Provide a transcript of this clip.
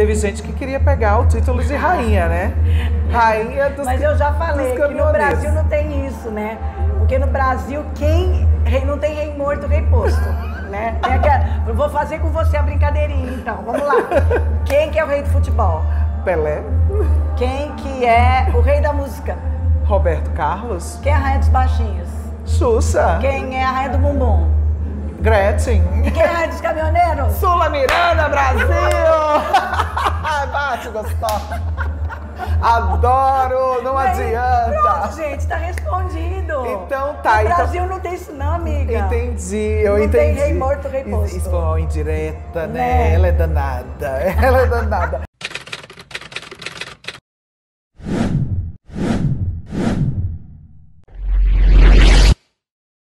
Teve gente que queria pegar o título de rainha, né? Rainha dos Mas eu já falei que no Brasil não tem isso, né? Porque no Brasil, quem não tem rei morto, rei posto. Né? Aquela, eu vou fazer com você a brincadeirinha, então. Vamos lá. Quem que é o rei do futebol? Pelé. Quem que é o rei da música? Roberto Carlos. Quem é a rainha dos baixinhos? Xuxa. Quem é a rainha do bumbum? Gretchen. E quem é a rainha dos caminhoneiros? Sula Miranda, Brasil! Bate gostosa. Adoro, não adianta. Pronto, gente, tá respondido. Então tá. No então... Brasil não tem isso não, amiga. Entendi, eu não entendi. Tem rei morto, rei posto. Isso foi uma indireta, né? né? Ela é danada, ela é danada.